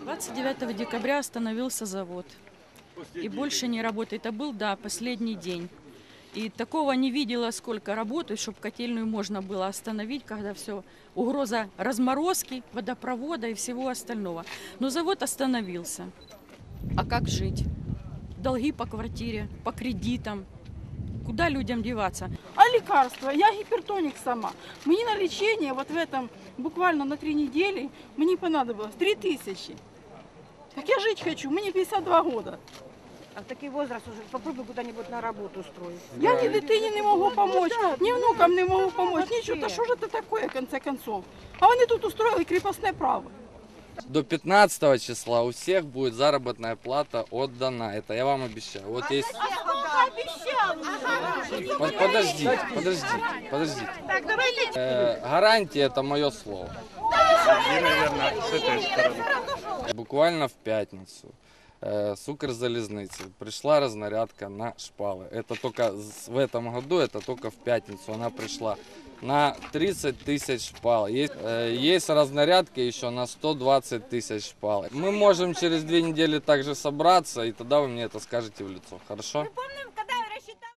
«29 декабря остановился завод. И больше не работает. Это был, да, последний день. И такого не видела, сколько работают, чтобы котельную можно было остановить, когда все, угроза разморозки, водопровода и всего остального. Но завод остановился. А как жить? Долги по квартире, по кредитам. Куда людям деваться? А лекарства? Я гипертоник сама. Мне на лечение вот в этом буквально на три недели мне понадобилось три тысячи. Так я жить хочу, мне 52 года. А в такий возраст уже попробуй куди-нибудь на роботу устроить. Я ні дитині не можу допомогти, ні внукам не можу допомогти, нічого. Та що ж це таке, в конце концов? А вони тут устроїли кріпосне право. До 15 числа у всех будет заработная плата отдана. Это я вам обещаю. Вот есть... Под- Подождите, подождите, подождите. Э, гарантия это мое слово. Буквально в пятницу э, с Укрзалезницы пришла разнарядка на шпалы. Это только в этом году, это только в пятницу она пришла на 30 тысяч шпал. Есть, э, есть разнарядки еще на 120 тысяч шпал. Мы можем через две недели также собраться, и тогда вы мне это скажете в лицо, хорошо? Помним,